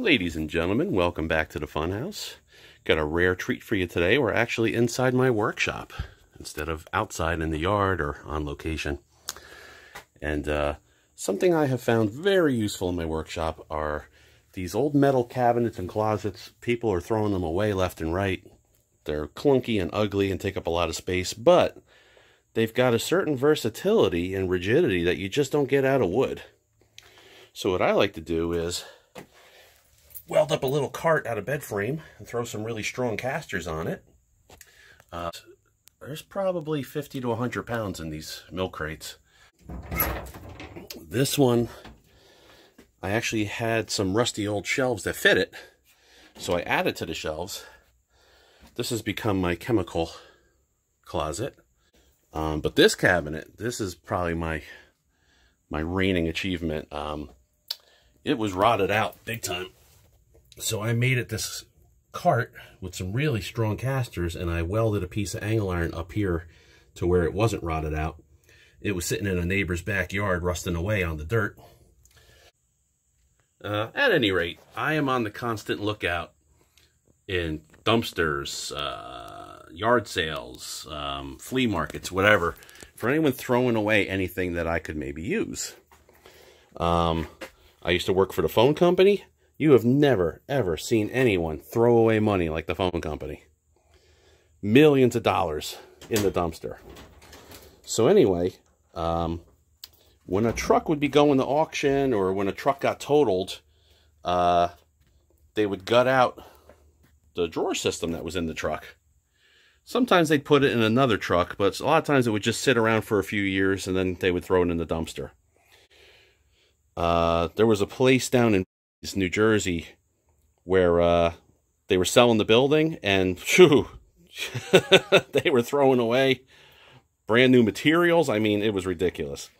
Ladies and gentlemen, welcome back to the Funhouse. Got a rare treat for you today. We're actually inside my workshop instead of outside in the yard or on location. And uh, something I have found very useful in my workshop are these old metal cabinets and closets. People are throwing them away left and right. They're clunky and ugly and take up a lot of space, but they've got a certain versatility and rigidity that you just don't get out of wood. So what I like to do is weld up a little cart out of bed frame and throw some really strong casters on it. Uh, there's probably 50 to 100 pounds in these milk crates. This one, I actually had some rusty old shelves that fit it, so I added to the shelves. This has become my chemical closet. Um, but this cabinet, this is probably my my reigning achievement. Um, it was rotted out big time. So I made it this cart with some really strong casters and I welded a piece of angle iron up here to where it wasn't rotted out. It was sitting in a neighbor's backyard rusting away on the dirt. Uh, at any rate, I am on the constant lookout in dumpsters, uh, yard sales, um, flea markets, whatever, for anyone throwing away anything that I could maybe use. Um, I used to work for the phone company. You have never, ever seen anyone throw away money like the phone company. Millions of dollars in the dumpster. So anyway, um, when a truck would be going to auction or when a truck got totaled, uh, they would gut out the drawer system that was in the truck. Sometimes they'd put it in another truck, but a lot of times it would just sit around for a few years and then they would throw it in the dumpster. Uh, there was a place down in New Jersey, where uh, they were selling the building and phew, they were throwing away brand new materials. I mean, it was ridiculous.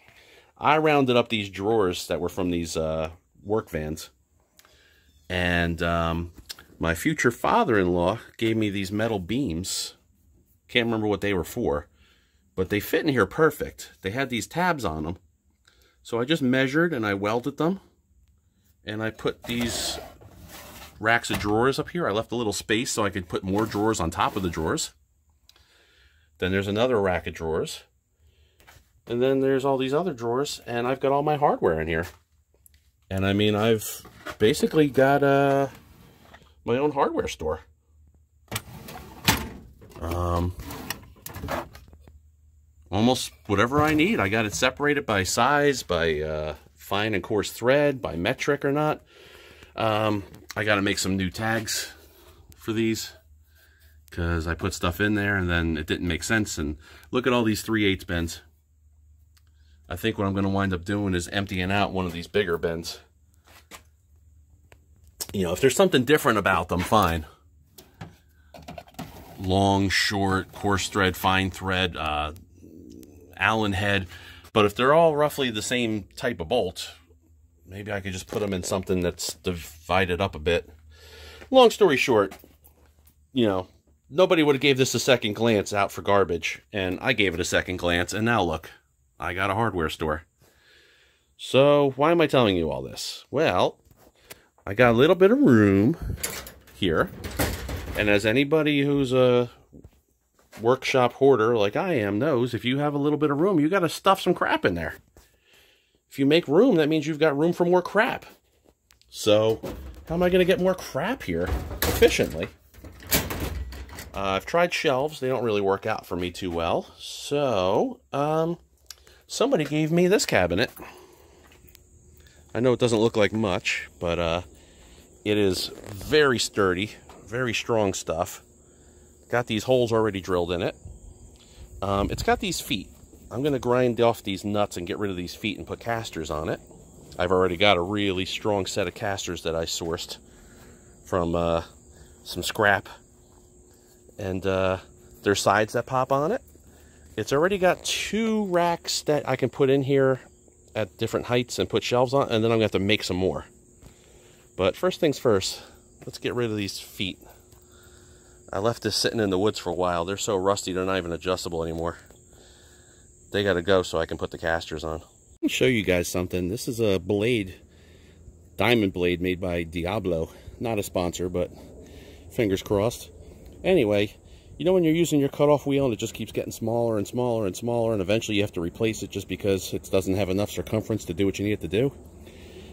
I rounded up these drawers that were from these uh, work vans, and um, my future father-in-law gave me these metal beams. Can't remember what they were for, but they fit in here perfect. They had these tabs on them. So I just measured and I welded them and I put these racks of drawers up here. I left a little space so I could put more drawers on top of the drawers. Then there's another rack of drawers. And then there's all these other drawers, and I've got all my hardware in here. And I mean, I've basically got uh, my own hardware store. Um, almost whatever I need. I got it separated by size, by uh, fine and coarse thread by metric or not. Um, I got to make some new tags for these because I put stuff in there and then it didn't make sense. And look at all these 3 8 bends. I think what I'm going to wind up doing is emptying out one of these bigger bends. You know, if there's something different about them, fine. Long, short, coarse thread, fine thread, uh, Allen head. But if they're all roughly the same type of bolt, maybe I could just put them in something that's divided up a bit. Long story short, you know, nobody would have gave this a second glance out for garbage, and I gave it a second glance, and now look, I got a hardware store. So why am I telling you all this? Well, I got a little bit of room here, and as anybody who's a workshop hoarder like I am knows if you have a little bit of room, you got to stuff some crap in there. If you make room, that means you've got room for more crap. So, how am I going to get more crap here efficiently? Uh, I've tried shelves. They don't really work out for me too well. So, um, somebody gave me this cabinet. I know it doesn't look like much, but uh, it is very sturdy, very strong stuff. Got these holes already drilled in it. Um, it's got these feet. I'm going to grind off these nuts and get rid of these feet and put casters on it. I've already got a really strong set of casters that I sourced from uh, some scrap. And uh, there's sides that pop on it. It's already got two racks that I can put in here at different heights and put shelves on, and then I'm going to have to make some more. But first things first, let's get rid of these feet. I left this sitting in the woods for a while. They're so rusty, they're not even adjustable anymore. They got to go so I can put the casters on. Let me show you guys something. This is a blade diamond blade made by Diablo. Not a sponsor, but fingers crossed. Anyway, you know when you're using your cutoff wheel and it just keeps getting smaller and smaller and smaller and eventually you have to replace it just because it doesn't have enough circumference to do what you need it to do?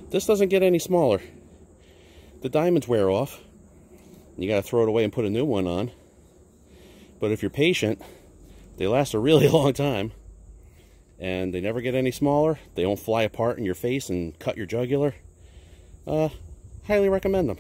This doesn't get any smaller. The diamonds wear off. You got to throw it away and put a new one on. But if you're patient, they last a really long time. And they never get any smaller. They don't fly apart in your face and cut your jugular. Uh, highly recommend them.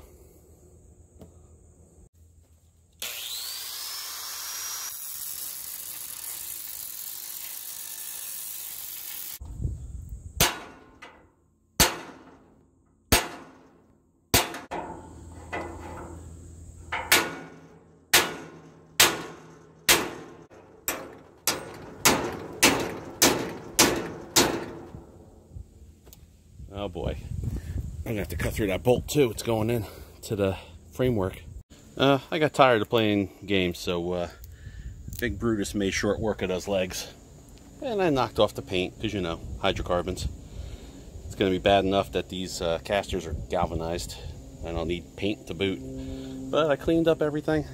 Oh boy. I'm gonna have to cut through that bolt too. It's going in to the framework. Uh, I got tired of playing games, so uh, Big Brutus made short work of those legs. And I knocked off the paint, because you know, hydrocarbons. It's gonna be bad enough that these uh, casters are galvanized. I don't need paint to boot. But I cleaned up everything.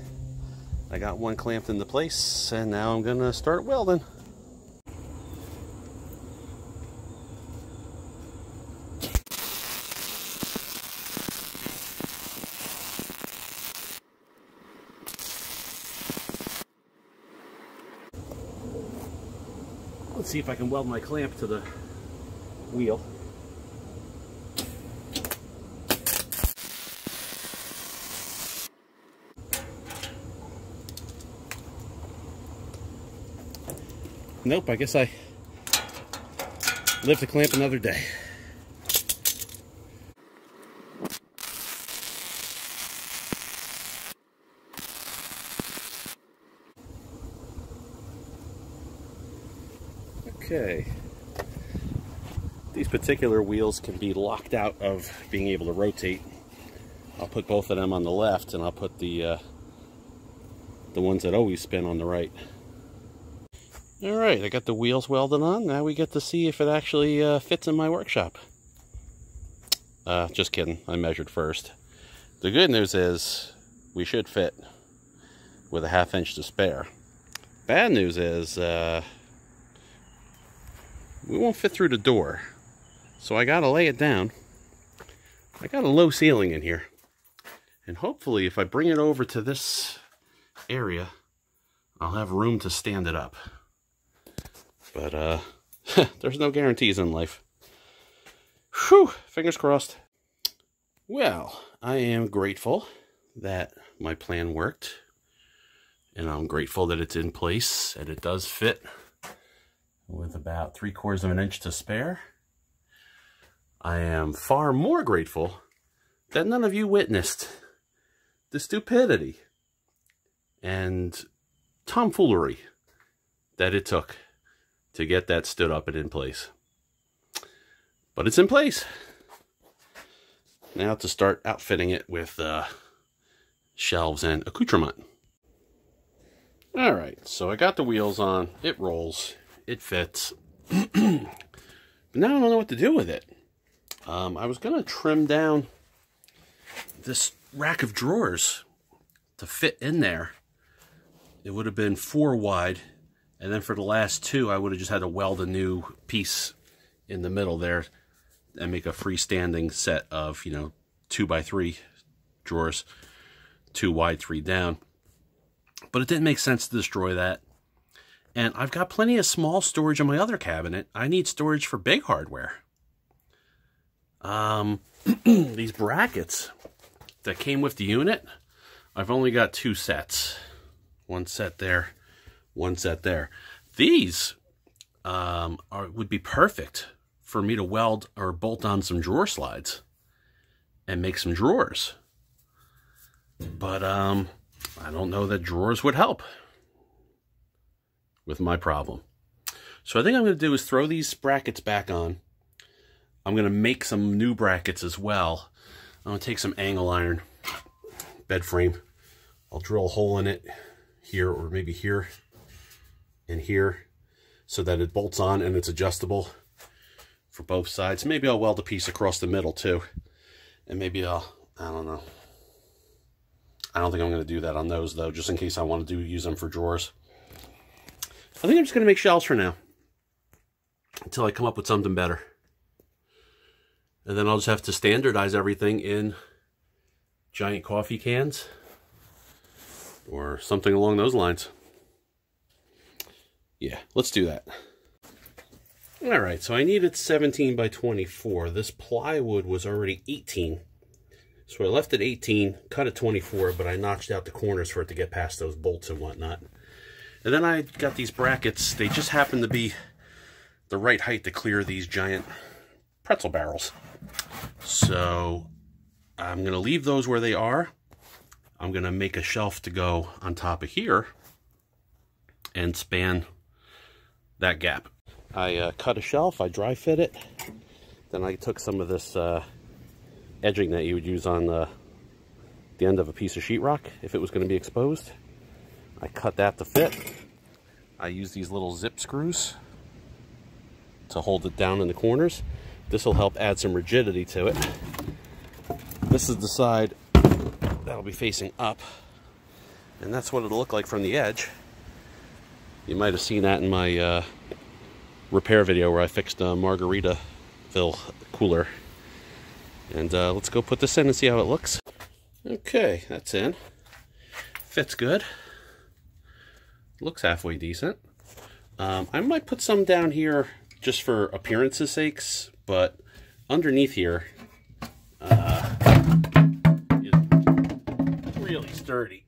I got one clamped into place, and now I'm gonna start welding. See if I can weld my clamp to the wheel. Nope, I guess I live to clamp another day. Okay. These particular wheels can be locked out of being able to rotate. I'll put both of them on the left and I'll put the uh, the ones that always spin on the right. All right, I got the wheels welded on. Now we get to see if it actually uh, fits in my workshop. Uh, just kidding, I measured first. The good news is we should fit with a half inch to spare. Bad news is uh, we won't fit through the door. So I gotta lay it down. I got a low ceiling in here. And hopefully if I bring it over to this area, I'll have room to stand it up. But uh, there's no guarantees in life. Whew, fingers crossed. Well, I am grateful that my plan worked. And I'm grateful that it's in place and it does fit with about three quarters of an inch to spare. I am far more grateful that none of you witnessed the stupidity and tomfoolery that it took to get that stood up and in place. But it's in place. Now to start outfitting it with uh, shelves and accoutrement. All right, so I got the wheels on. It rolls it fits. but now I don't know what to do with it. Um, I was going to trim down this rack of drawers to fit in there. It would have been four wide. And then for the last two, I would have just had to weld a new piece in the middle there and make a freestanding set of, you know, two by three drawers, two wide, three down. But it didn't make sense to destroy that. And I've got plenty of small storage in my other cabinet. I need storage for big hardware. Um, these brackets that came with the unit, I've only got two sets. One set there, one set there. These um, are, would be perfect for me to weld or bolt on some drawer slides and make some drawers. But um, I don't know that drawers would help with my problem. So I think I'm going to do is throw these brackets back on. I'm going to make some new brackets as well. I'm going to take some angle iron bed frame. I'll drill a hole in it here or maybe here and here so that it bolts on and it's adjustable for both sides. Maybe I'll weld a piece across the middle too. And maybe I'll, I don't know. I don't think I'm going to do that on those, though, just in case I want to do use them for drawers. I think I'm just going to make shells for now. Until I come up with something better. And then I'll just have to standardize everything in giant coffee cans. Or something along those lines. Yeah, let's do that. All right, so I needed 17 by 24. This plywood was already 18. So I left it 18, cut it 24, but I notched out the corners for it to get past those bolts and whatnot. And then I got these brackets. They just happen to be the right height to clear these giant pretzel barrels. So I'm going to leave those where they are. I'm going to make a shelf to go on top of here and span that gap. I uh, cut a shelf, I dry fit it, then I took some of this uh, edging that you would use on the, the end of a piece of sheetrock if it was going to be exposed. I cut that to fit. I use these little zip screws to hold it down in the corners. This will help add some rigidity to it. This is the side that'll be facing up. And that's what it'll look like from the edge. You might have seen that in my uh, repair video where I fixed a Margaritaville cooler. And uh, let's go put this in and see how it looks. Okay, that's in. Fits good. Looks halfway decent. Um, I might put some down here just for appearance's sakes, but underneath here uh, is really sturdy.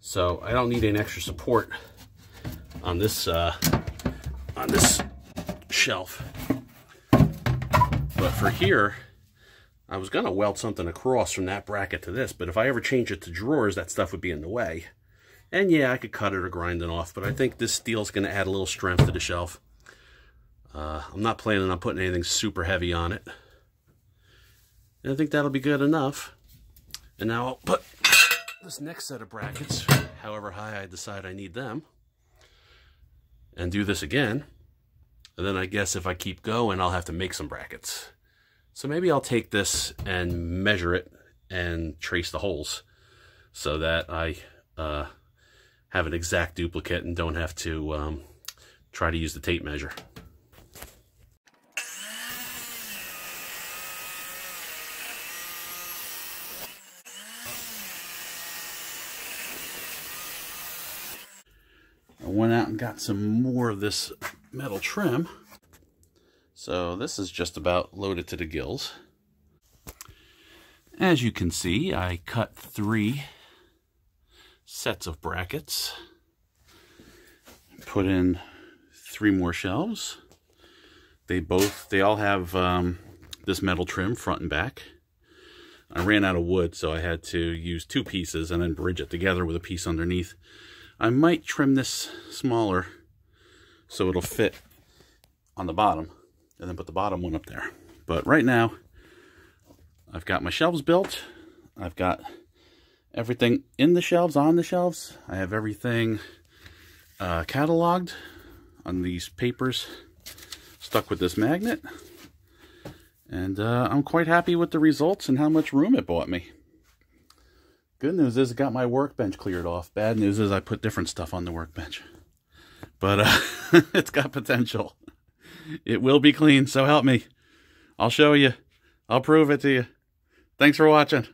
So I don't need any extra support on this uh, on this shelf. But for here, I was going to weld something across from that bracket to this, but if I ever change it to drawers, that stuff would be in the way. And yeah, I could cut it or grind it off, but I think this steel is going to add a little strength to the shelf. Uh, I'm not planning on putting anything super heavy on it. And I think that'll be good enough. And now I'll put this next set of brackets, however high I decide I need them, and do this again. And then I guess if I keep going, I'll have to make some brackets. So maybe I'll take this and measure it and trace the holes so that I uh, have an exact duplicate and don't have to um, try to use the tape measure. I went out and got some more of this metal trim. So this is just about loaded to the gills. As you can see, I cut three sets of brackets. Put in three more shelves. They both, they all have um, this metal trim front and back. I ran out of wood, so I had to use two pieces and then bridge it together with a piece underneath. I might trim this smaller so it'll fit on the bottom and then put the bottom one up there. But right now, I've got my shelves built. I've got everything in the shelves, on the shelves. I have everything uh, cataloged on these papers stuck with this magnet. And uh, I'm quite happy with the results and how much room it bought me. Good news is I got my workbench cleared off. Bad news is I put different stuff on the workbench but uh, it's got potential. It will be clean, so help me. I'll show you. I'll prove it to you. Thanks for watching.